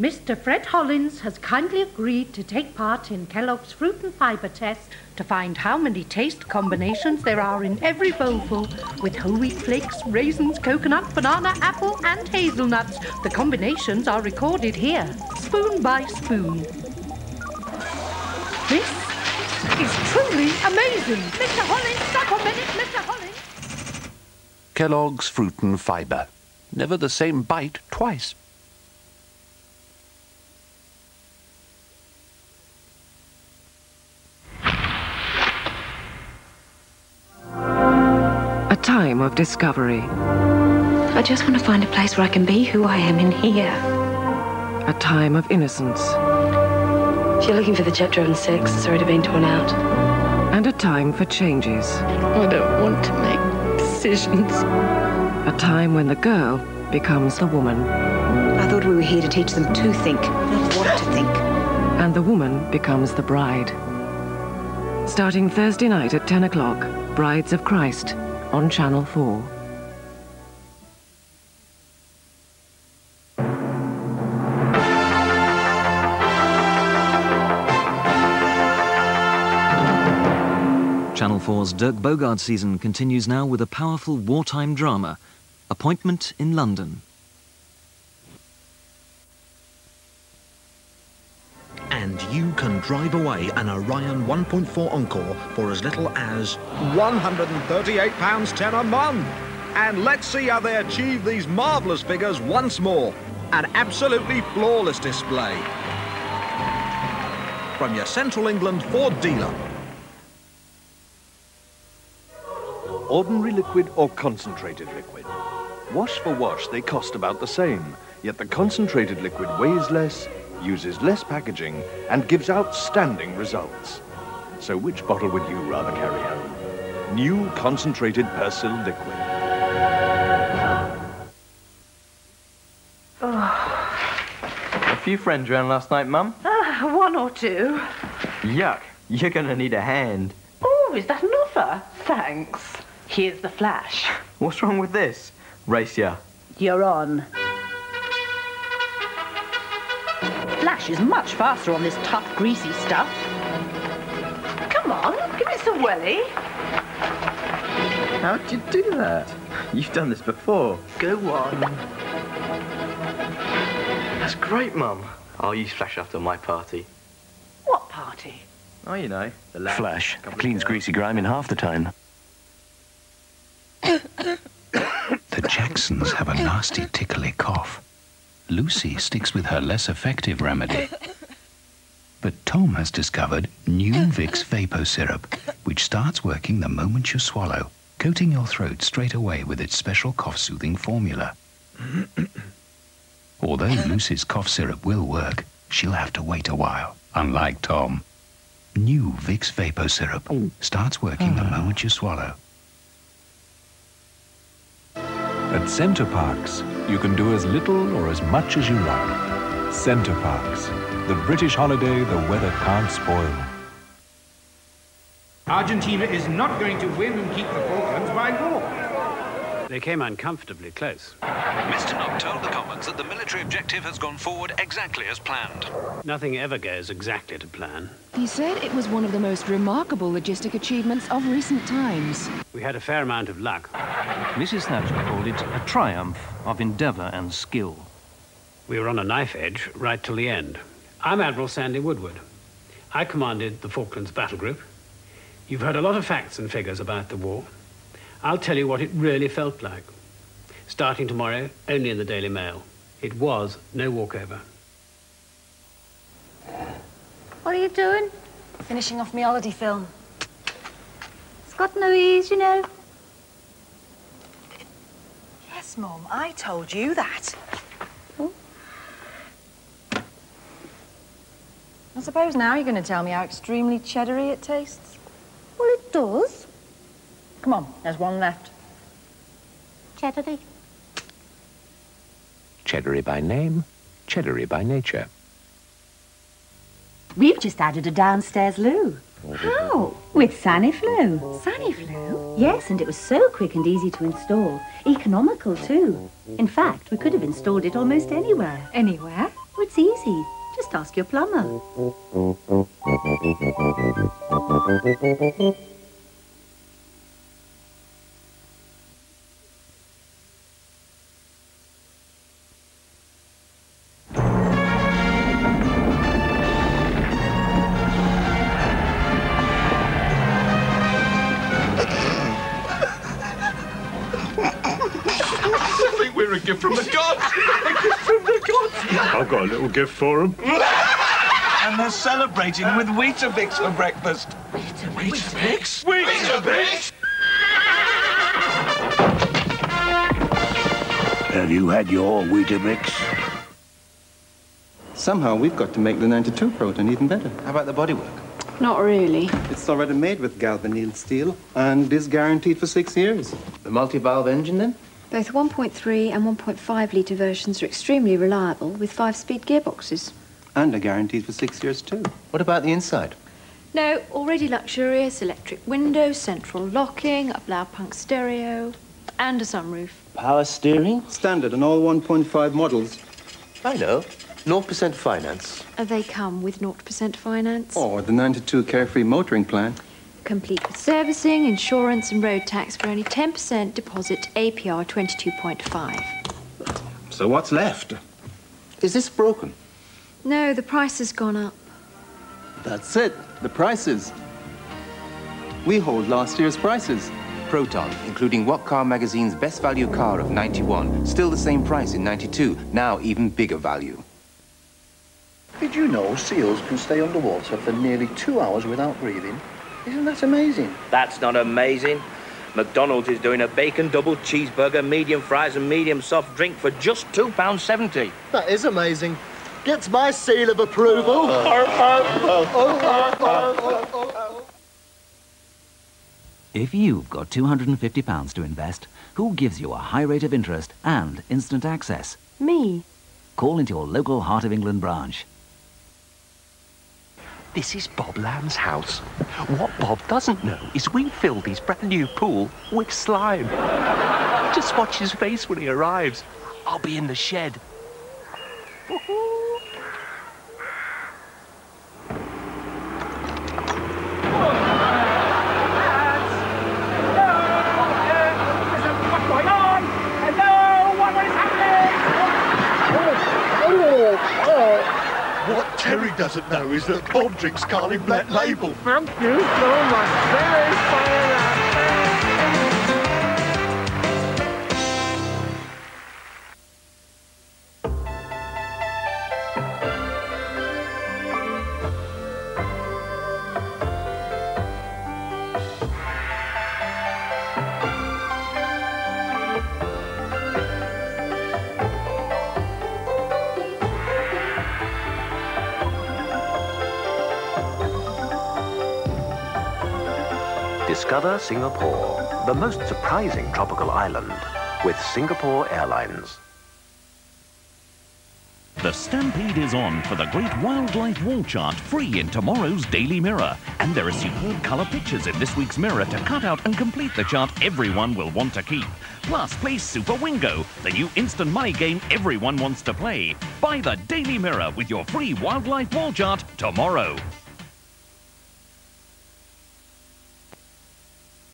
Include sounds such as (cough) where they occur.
Mr. Fred Hollins has kindly agreed to take part in Kellogg's Fruit and Fibre test to find how many taste combinations there are in every bowlful with whole wheat flakes, raisins, coconut, banana, apple, and hazelnuts. The combinations are recorded here, spoon by spoon. This is truly amazing. Mr. Hollins, minute, Mr. Hollins. Kellogg's Fruit and Fibre. Never the same bite twice. Time of discovery. I just want to find a place where I can be who I am in here. A time of innocence. If you're looking for the chapter on sex, it's already been torn out. And a time for changes. I don't want to make decisions. A time when the girl becomes the woman. I thought we were here to teach them to think, not what to think. And the woman becomes the bride. Starting Thursday night at 10 o'clock, Brides of Christ on Channel 4. Channel 4's Dirk Bogarde season continues now with a powerful wartime drama, Appointment in London. And you can drive away an Orion 1.4 Encore for as little as £138.10 a month. And let's see how they achieve these marvellous figures once more. An absolutely flawless display. From your Central England Ford dealer. Ordinary liquid or concentrated liquid? Wash for wash, they cost about the same, yet the concentrated liquid weighs less, uses less packaging, and gives outstanding results. So which bottle would you rather carry home? New concentrated Persil liquid. A few friends around last night, Mum. Ah, one or two. Yuck. You're gonna need a hand. Oh, is that an offer? Thanks. Here's the flash. What's wrong with this? Race ya. You're on. Flash is much faster on this tough, greasy stuff. Come on, give it some welly. How'd you do that? You've done this before. Go on. That's great, Mum. I'll use Flash after my party. What party? Oh, you know, the lab. Flash cleans greasy grime in half the time. (coughs) The Jacksons have a nasty tickly cough. Lucy sticks with her less effective remedy. But Tom has discovered new Vicks Vapor Syrup, which starts working the moment you swallow, coating your throat straight away with its special cough-soothing formula. (coughs) Although Lucy's cough syrup will work, she'll have to wait a while, unlike Tom. New Vicks Vapor Syrup oh. starts working the ah. moment you swallow. At Center Parcs, you can do as little or as much as you like. Center Parcs, the British holiday the weather can't spoil. Argentina is not going to win and keep the Falklands by war. They came uncomfortably close. Mr. Nott told the Commons that the military objective has gone forward exactly as planned. Nothing ever goes exactly to plan. He said it was one of the most remarkable logistic achievements of recent times. We had a fair amount of luck. Mrs. Thatcher called it a triumph of endeavour and skill. We were on a knife edge right till the end. I'm Admiral Sandy Woodward. I commanded the Falklands Battle Group. You've heard a lot of facts and figures about the war. I'll tell you what it really felt like. Starting tomorrow, only in the Daily Mail. It was no walkover. What are you doing? Finishing off my holiday film. It's got no ease, you know. Yes, Mum, I told you that. Oh. I suppose now you're going to tell me how extremely cheddary it tastes. Well, it does. Come on, there's one left. Cheddary. Cheddary by name, cheddary by nature. We've just added a downstairs loo. How? With Saniflo. Saniflo? Yes, and it was so quick and easy to install. Economical, too. In fact, we could have installed it almost anywhere. Anywhere? Oh, it's easy. easy. Just ask your plumber. I've got a little gift for him. And they're celebrating with Weetabix for breakfast. Weetabix? Weetabix? Have you had your Weetabix? Somehow we've got to make the 92 proton even better. How about the bodywork? Not really. It's already made with galvanneal steel and is guaranteed for six years. The multi-valve engine then? Both 1.3 and 1.5 litre versions are extremely reliable with five-speed gearboxes. And are guaranteed for six years too. What about the inside? No, already luxurious electric windows, central locking, a Blaupunkt stereo, and a sunroof. Power steering? Standard on all 1.5 models. I know. 0% finance. Uh, They come with 0% finance, Or the 92 carefree motoring plan. Complete with servicing, insurance, and road tax for only 10% deposit APR 22.5. So what's left? Is this broken? No, the price has gone up. That's it. The prices. We hold last year's prices. Proton, including What Car Magazine's best value car of 91. Still the same price in 92. Now even bigger value. Did you know seals can stay underwater for nearly two hours without breathing? Isn't that amazing? That's not amazing. McDonald's is doing a bacon double cheeseburger, medium fries, and medium soft drink for just £2.70. That is amazing. Gets my seal of approval. If you've got £250 to invest, who gives you a high rate of interest and instant access? Me. Call into your local Heart of England branch. This is Bob Lamb's house. What Bob doesn't know is we filled his brand new pool with slime. Just watch his face when he arrives. I'll be in the shed. What's going on? Hello? What is happening? What Terry doesn't know is that Bob drinks Carling Black Label. Thank you so much. Very fine. Discover Singapore, the most surprising tropical island, with Singapore Airlines. The stampede is on for the Great Wildlife Wall Chart free in tomorrow's Daily Mirror. And there are superb colour pictures in this week's Mirror to cut out and complete the chart everyone will want to keep. Plus, play Super Wingo, the new instant money game everyone wants to play. Buy the Daily Mirror with your free Wildlife Wall Chart tomorrow.